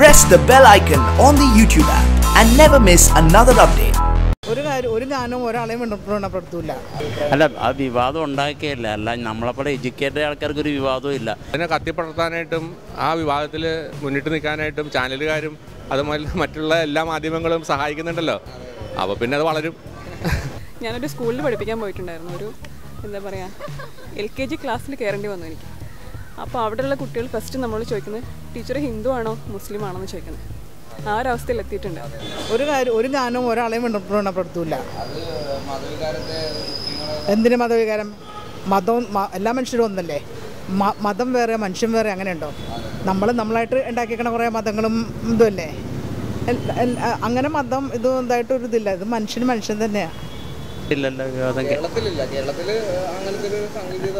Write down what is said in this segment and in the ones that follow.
press the bell icon on the YouTube app and never miss another update. ഒരു കാര്യം ഒരു ഞാനും ഒരാളെയും വ്രണപ്പെടുത്തൂല അല്ല ആ വിവാദം ഉണ്ടാക്കിയല്ല അല്ല നമ്മളെപ്പോലെ എഡ്യൂക്കേറ്റഡ് ആൾക്കാർക്ക് ഒരു വിവാദവും ഇല്ല. അതിനെ കത്തിപ്പടർത്താനായിട്ടും ആ വിവാദത്തിൽ മുന്നിട്ട് നിൽക്കാനായിട്ടും ചാനലുകാരും അതുപോലെ മറ്റുള്ള എല്ലാ മാധ്യമങ്ങളും സഹായിക്കുന്നുണ്ടല്ലോ. അപ്പോൾ പിന്നെ അത് വളരും. ഞാനൊരു സ്കൂളിൽ പഠിപ്പിക്കാൻ പോയിട്ടുണ്ടായിരുന്നു. ഒരു എന്താ പറയുക എൽ കെ ജി ക്ലാസ്സിൽ കയറേണ്ടി വന്നു എനിക്ക്. അപ്പോൾ അവിടെയുള്ള കുട്ടികൾ ഫസ്റ്റ് നമ്മൾ ചോദിക്കുന്നത് ടീച്ചർ ഹിന്ദു ആണോ മുസ്ലിം ആണോ എന്ന് ചോദിക്കുന്നത്. ആ ഒരു അവസ്ഥയിൽ എത്തിയിട്ടുണ്ട് ഒരു കാര്യം ഒരു ഞാനും ഒരാളെയും വ്രണപ്പെടുത്തൂല എന്തിനു മതവികാരം? മതവും എല്ലാ മനുഷ്യരും ഒന്നല്ലേ? മതം വേറെ മനുഷ്യൻ വേറെ അങ്ങനെ ഉണ്ടോ നമ്മൾ നമ്മളായിട്ട് ഉണ്ടാക്കിക്കണ കുറേ മതങ്ങളും ഇതുമല്ലേ അങ്ങനെ മതം ഇതും ഇതായിട്ട് ഒരു ഇതില്ല ഇത് മനുഷ്യന് മനുഷ്യൻ തന്നെയാണ് ഇല്ലല്ലോ വിവാദം കേ- കേരളത്തിലില്ല. കേരളത്തിൽ അങ്ങനത്തെ ഒരു സംഗീത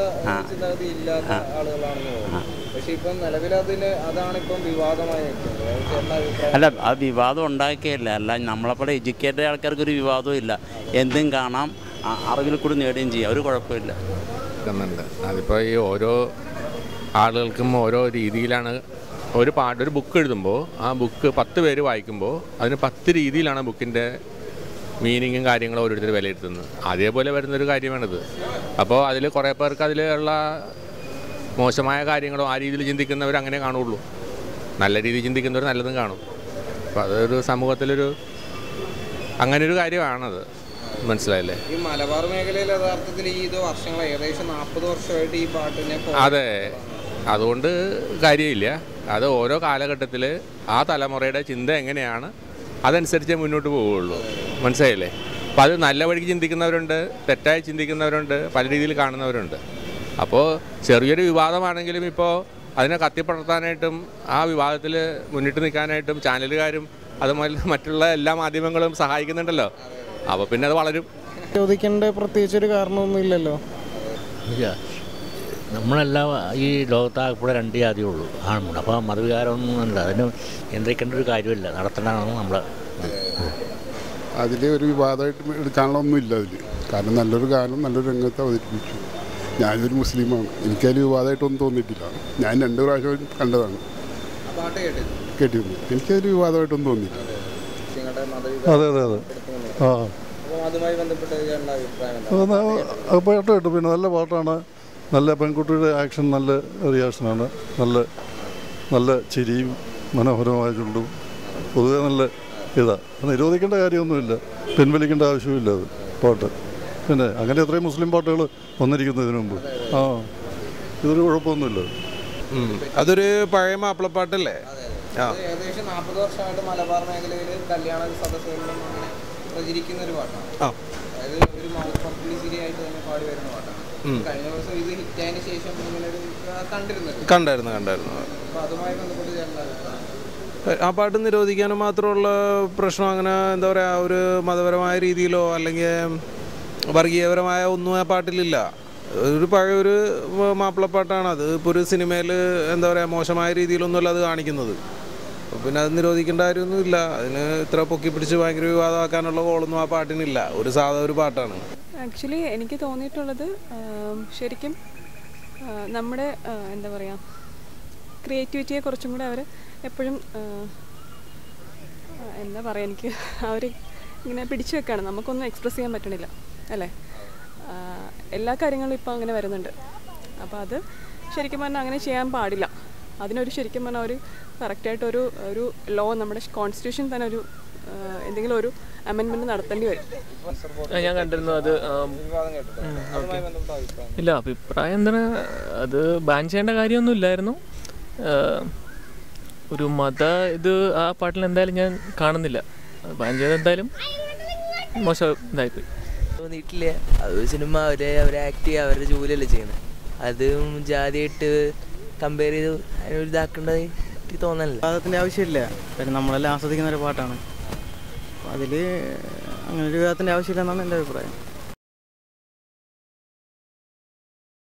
ചിന്താഗതി ഇല്ലാത്ത ആളുകളാണെന്ന് തോന്നുന്നു. പക്ഷെ ഇപ്പം നിലവിൽ അതിന് അതാണ് ഇപ്പം വിവാദമായി നിൽക്കുന്നത്. ചേട്ടന്റെ അഭിപ്രായം? അല്ല ആ വിവാദം ഉണ്ടാക്കിയല്ല അല്ല നമ്മളെപ്പോലെ എഡ്യൂക്കേറ്റഡ് ആൾക്കാർക്ക് ഒരു വിവാദവും ഇല്ല. എന്തും കാണാം അറിവിൽ കൂടി നേടുകയും ചെയ്യാം. ഒരു കുഴപ്പമില്ല അതിപ്പോൾ ഈ ഓരോ ആളുകൾക്കും ഓരോ രീതിയിലാണ് ഒരു പാട്ട് ഒരു ബുക്ക് എഴുതുമ്പോൾ ആ ബുക്ക് പത്ത് പേര് വായിക്കുമ്പോൾ അതിന് പത്ത് രീതിയിലാണ് ബുക്കിന്റെ മീനിങ്ങും കാര്യങ്ങളും ഓരോരുത്തർ വിലയിരുത്തുന്നത്. അതേപോലെ വരുന്നൊരു കാര്യമാണിത്. അപ്പോൾ അതിൽ കുറേ പേർക്ക് അതിലുള്ള മോശമായ കാര്യങ്ങളോ ആ രീതിയിൽ ചിന്തിക്കുന്നവർ അങ്ങനെ കാണുള്ളൂ. നല്ല രീതിയിൽ ചിന്തിക്കുന്നവർ നല്ലതും കാണും. അപ്പോൾ അതൊരു സമൂഹത്തിലൊരു അങ്ങനെ ഒരു കാര്യമാണത്. മനസ്സിലായില്ലേ? ഈ മലബാർ മേഖലയിൽ യഥാർത്ഥത്തിൽ ഈ ഇത് വർഷങ്ങൾ ഏകദേശം നാൽപ്പത് വർഷമായിട്ട് ഈ പാട്ടിനെ അതെ. അതുകൊണ്ട് കാര്യമില്ല. അത് ഓരോ കാലഘട്ടത്തിൽ ആ തലമുറയുടെ ചിന്ത എങ്ങനെയാണ്? അതനുസരിച്ചേ മുന്നോട്ട് പോവുകയുള്ളൂ. മനസ്സിലായില്ലേ? അപ്പോൾ അത് നല്ല വഴിക്ക് ചിന്തിക്കുന്നവരുണ്ട് തെറ്റായി ചിന്തിക്കുന്നവരുണ്ട് പല രീതിയിൽ കാണുന്നവരുണ്ട്. അപ്പോൾ ചെറിയൊരു വിവാദമാണെങ്കിലും ഇപ്പോൾ അതിനെ കത്തിപ്പടർത്താനായിട്ടും ആ വിവാദത്തിൽ മുന്നിട്ട് നിൽക്കാനായിട്ടും ചാനലുകാരും അതുപോലെ മറ്റുള്ള എല്ലാ മാധ്യമങ്ങളും സഹായിക്കുന്നുണ്ടല്ലോ. അപ്പോൾ പിന്നെ അത് വളരും. ചോദിക്കേണ്ട പ്രത്യേകിച്ചൊരു കാരണമൊന്നുമില്ലല്ലോ. ഇല്ല. നമ്മളെല്ലാം ഈ ലോകത്താകെക്കൂടെ രണ്ട് ജാതിയേ ഉള്ളൂ. ആണ് അപ്പോൾ മതവികാരമൊന്നും അല്ല അതിന് നിയന്ത്രിക്കേണ്ട ഒരു കാര്യമില്ല. നടത്തേണ്ടതാണ് നമ്മൾ അതിൽ ഒരു വിവാദമായിട്ട് എടുക്കാനുള്ളൊന്നുമില്ല അതിൽ കാരണം നല്ലൊരു ഗാനം നല്ലൊരു രംഗത്ത് അവതരിപ്പിച്ചു. ഞാനൊരു മുസ്ലിമാണ്. എനിക്കതിൽ വിവാദമായിട്ടൊന്നും തോന്നിയിട്ടില്ല. ഞാൻ രണ്ട് പ്രാവശ്യം കണ്ടതാണ്. കേട്ടിരുന്നു. എനിക്കതിൽ വിവാദമായിട്ടൊന്നും തോന്നിയില്ല. അതെ അതെ അതെ. ആ. അപ്പോൾ അതുമായി ബന്ധപ്പെട്ട് അഭിപ്രായം അപ്പോൾ കേട്ടോ പാട്ട് കേട്ടു. പിന്നെ നല്ല പാട്ടാണ്. നല്ല പെൺകുട്ടിയുടെ ആക്ഷൻ നല്ല റിയാക്ഷനാണ്. നല്ല നല്ല ചിരിയും മനോഹരമായ ചുണ്ടും. പൊതുവെ നല്ല ഇതാ. അത് നിരോധിക്കേണ്ട കാര്യമൊന്നുമില്ല. പിൻവലിക്കേണ്ട ആവശ്യമില്ല അത് പാട്ട്. പിന്നെ അങ്ങനെ എത്രയും മുസ്ലിം പാട്ടുകൾ വന്നിരിക്കുന്നു ഇതിനു മുമ്പ്. ആ ഇതൊരു കുഴപ്പമൊന്നുമില്ല. അതൊരു പഴയ മാപ്പിളപ്പാട്ടല്ലേ? ആ. ഏകദേശം നാൽപ്പത് വർഷമായിട്ട് മലബാർ മേഖലയിൽ കല്യാണ സദസ്സുകളിലും അങ്ങനെ പ്രചരിക്കുന്ന ഒരു പാട്ടാണ്. ആ. അതായത് ഒരു പബ്ലിസിറ്റി ആയിട്ട് തന്നെ പാടി വരുന്ന പാട്ടാണ്. കണ്ടായിരുന്നു കണ്ടായിരുന്നു. ആ പാട്ട് നിരോധിക്കാനും മാത്രമുള്ള പ്രശ്നം അങ്ങനെ എന്താ പറയുക ഒരു മതപരമായ രീതിയിലോ അല്ലെങ്കിൽ വർഗീയപരമായ ഒന്നും ആ പാട്ടിലില്ല. ഒരു പഴയ ഒരു മാപ്പിളപ്പാട്ടാണ്. അത് ഇപ്പോൾ ഒരു സിനിമയിൽ എന്താ പറയുക മോശമായ രീതിയിലൊന്നുമല്ല അത് കാണിക്കുന്നത്. പിന്നെ അത് നിരോധിക്കേണ്ട കാര്യമൊന്നുമില്ല. അതിന് ഇത്ര പൊക്കി പിടിച്ച് ഭയങ്കര വിവാദമാക്കാനുള്ള കോളൊന്നും ആ പാട്ടിനില്ല. ഒരു സാധാ ഒരു പാട്ടാണ്. ആക്ച്വലി എനിക്ക് തോന്നിയിട്ടുള്ളത് ശരിക്കും നമ്മുടെ എന്താ പറയുക ക്രിയേറ്റിവിറ്റിയെ കുറച്ചും കൂടെ അവർ എപ്പോഴും എന്താ പറയുക എനിക്ക് അവർ ഇങ്ങനെ പിടിച്ചു വെക്കുകയാണ് നമുക്കൊന്നും എക്സ്പ്രസ് ചെയ്യാൻ പറ്റണില്ല അല്ലേ? എല്ലാ കാര്യങ്ങളും ഇപ്പോൾ അങ്ങനെ വരുന്നുണ്ട്. അപ്പോൾ അത് ശരിക്കും പറഞ്ഞാൽ അങ്ങനെ ചെയ്യാൻ പാടില്ല. അതിനൊരു ശരിക്കും പറഞ്ഞാൽ ഒരു കറക്റ്റായിട്ടൊരു ഒരു ലോ നമ്മുടെ കോൺസ്റ്റിറ്റ്യൂഷൻ തന്നെ ഒരു എന്തെങ്കിലും ഒരു അമെൻമെന്റ് നടത്തേണ്ടി വരും. ഞാൻ കണ്ടിരുന്നു അത് ഇല്ല അഭിപ്രായം എന്താണ്? അത് ബാൻ ചെയ്യേണ്ട കാര്യമൊന്നും ഇല്ലായിരുന്നു. ഒരു മത ഇത് ആ പാട്ടിൽ എന്തായാലും ഞാൻ കാണുന്നില്ല. ബാൻ ചെയ്ത് എന്തായാലും മോശം ഇതായിപ്പോയി. തോന്നിയിട്ടില്ല അത് സിനിമ അവരെ അവരെ ആക്ട് ചെയ്യുക അവരുടെ ജോലിയല്ലേ ചെയ്യുന്നത്. അതും ജാതിയായിട്ട് കമ്പയർ ചെയ്ത് അതിനൊരു ഇതാക്കേണ്ടത് എനിക്ക് അതിന്റെ ആവശ്യമില്ല. കാര്യം നമ്മളെല്ലാം ആസ്വദിക്കുന്ന ഒരു പാട്ടാണ്. അപ്പോൾ അതിൽ അങ്ങനെ ഒരു വിവാഹത്തിന്റെ ആവശ്യമില്ലെന്നാണ് എന്റെ അഭിപ്രായം.